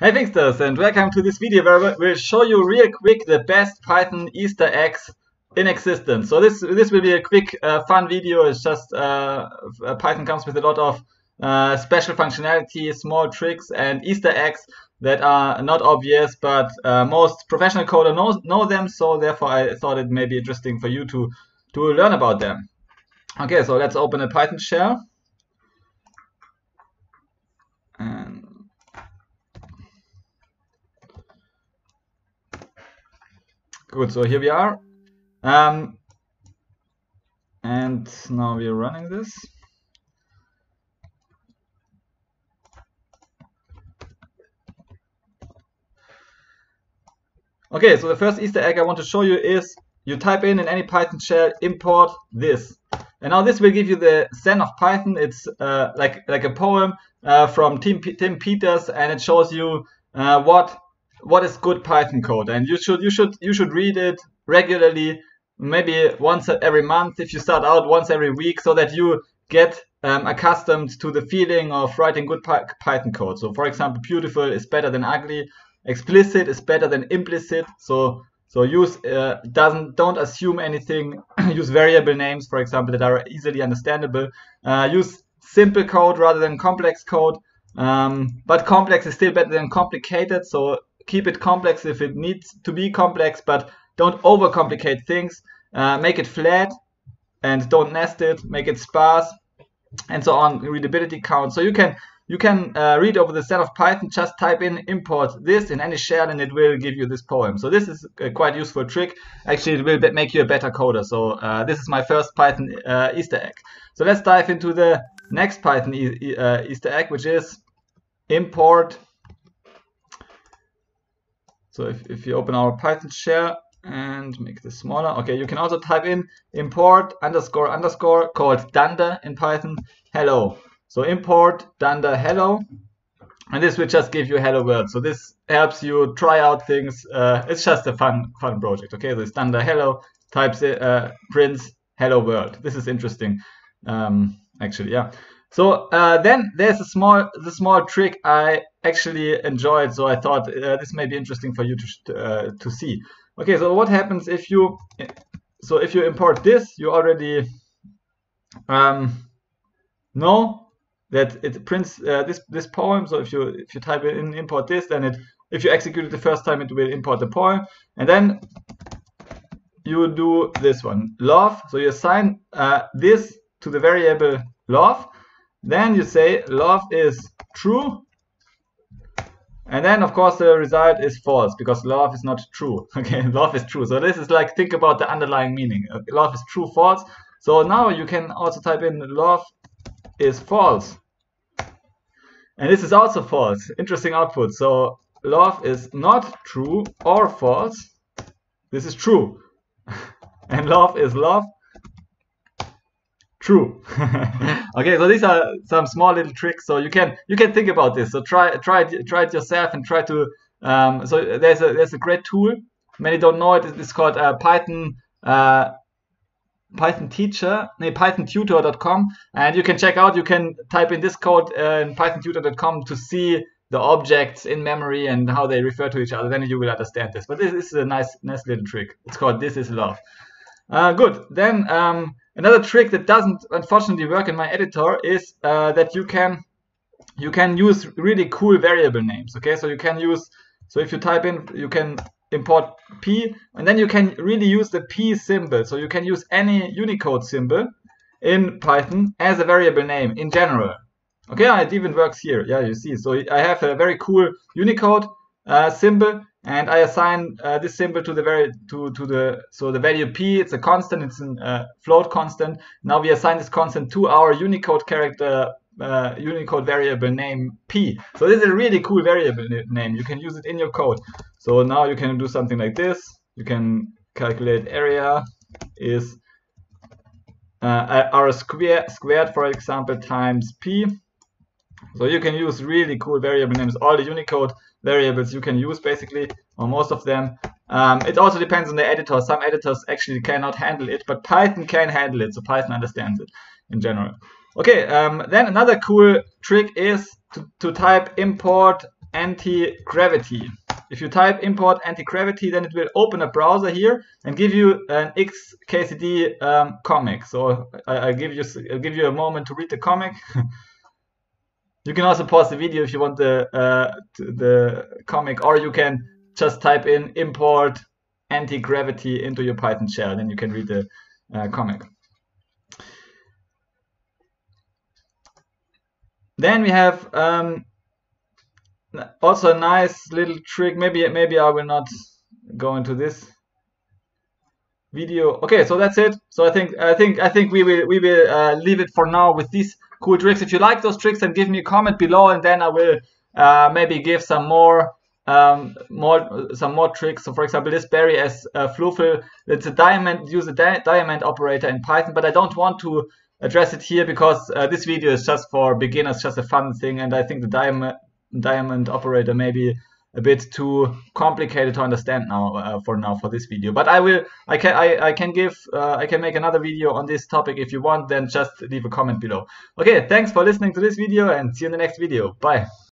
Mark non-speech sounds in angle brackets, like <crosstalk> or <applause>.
Hey Finxters and welcome to this video where we'll show you real quick the best Python Easter eggs in existence. So this this will be a quick uh, fun video. It's just uh, Python comes with a lot of uh, special functionality, small tricks and Easter eggs that are not obvious but uh, most professional coder know, know them so therefore I thought it may be interesting for you to, to learn about them. Okay, so let's open a Python shell. Good, so here we are. Um, and now we are running this. Okay, so the first Easter egg I want to show you is you type in in any Python shell import this. And now this will give you the Zen of Python. It's uh, like like a poem uh, from Tim, Tim Peters, and it shows you uh, what what is good Python code, and you should you should you should read it regularly, maybe once every month if you start out once every week, so that you get um, accustomed to the feeling of writing good Python code. So, for example, beautiful is better than ugly, explicit is better than implicit. So so use uh, doesn't don't assume anything. <clears throat> use variable names, for example, that are easily understandable. Uh, use simple code rather than complex code. Um, but complex is still better than complicated. So keep it complex if it needs to be complex, but don't overcomplicate things. Uh, make it flat and don't nest it. Make it sparse and so on. Readability count. So you can you can uh, read over the Zen of Python. Just type in import this in any shell and it will give you this poem. So this is a quite useful trick. Actually, it will make you a better coder. So uh, this is my first Python uh, Easter egg. So let's dive into the next Python e uh, Easter egg, which is import so if, if you open our Python shell and make this smaller, okay, you can also type in import underscore underscore called dunder in Python hello. So import dunder hello, and this will just give you hello world. So this helps you try out things. Uh, it's just a fun fun project. Okay, so it's dunder hello types it, uh, prints hello world. This is interesting, um, actually. Yeah. So uh, then there's a small the small trick I actually enjoyed. So I thought uh, this may be interesting for you to uh, to see. Okay, so what happens if you so if you import this, you already um, know that it prints uh, this this poem. So if you if you type in import this, then it if you execute it the first time, it will import the poem, and then you do this one love. So you assign uh, this to the variable love then you say love is true. And then, of course, the result is false because love is not true. <laughs> Okay, love is true. So this is like, think about the underlying meaning. Uh, love is true, false. So now you can also type in love is false. And this is also false. Interesting output. So love is not true or false. This is true. <laughs> and love is love True. <laughs> okay, so these are some small little tricks. So you can you can think about this. So try try it try it yourself and try to. Um, so there's a there's a great tool. Many don't know it. It's called uh, Python uh, Python teacher, no, pythontutor.com, and you can check out. You can type in this code uh, in pythontutor.com to see the objects in memory and how they refer to each other. Then you will understand this. But this, this is a nice nice little trick. It's called this is love. Uh, good. Then. Um, Another trick that doesn't unfortunately work in my editor is uh, that you can you can use really cool variable names. Okay, so you can use so if you type in you can import p and then you can really use the p symbol. So you can use any Unicode symbol in Python as a variable name in general. Okay, it even works here. Yeah, you see. So I have a very cool Unicode symbol and I assign uh, this symbol to the very to to the so the value p. It's a constant. It's a uh, float constant. Now we assign this constant to our Unicode character uh, Unicode variable name p. So this is a really cool variable name. You can use it in your code. So now you can do something like this. You can calculate area is uh, r square squared, for example, times p. So you can use really cool variable names. All the Unicode variables you can use basically, or most of them. Um, it also depends on the editor. Some editors actually cannot handle it, but Python can handle it, so Python understands it in general. Okay, um, then another cool trick is to, to type import anti-gravity. If you type import anti-gravity, then it will open a browser here and give you an XKCD um, comic. So I, I, give you I'll give you a moment to read the comic. <laughs> you can also pause the video if you want the uh, the comic, or you can just type in import anti-gravity into your Python shell, then you can read the uh, comic. Then we have um, also a nice little trick. Maybe maybe I will not go into this video. Okay, so that's it. So I think I think I think we will we will uh, leave it for now with these cool tricks. If you like those tricks, then give me a comment below, and then I will uh, maybe give some more um, more some more tricks. So for example, this Barry as uh, FLUFL, it's a diamond use a di diamond operator in Python, but I don't want to address it here because uh, this video is just for beginners, just a fun thing, and I think the diamond diamond operator may be a bit too complicated to understand now uh, for now for this video. But i will i can i, I can give uh, i can make another video on this topic if you want then just leave a comment below. Okay thanks for listening to this video and see you in the next video. Bye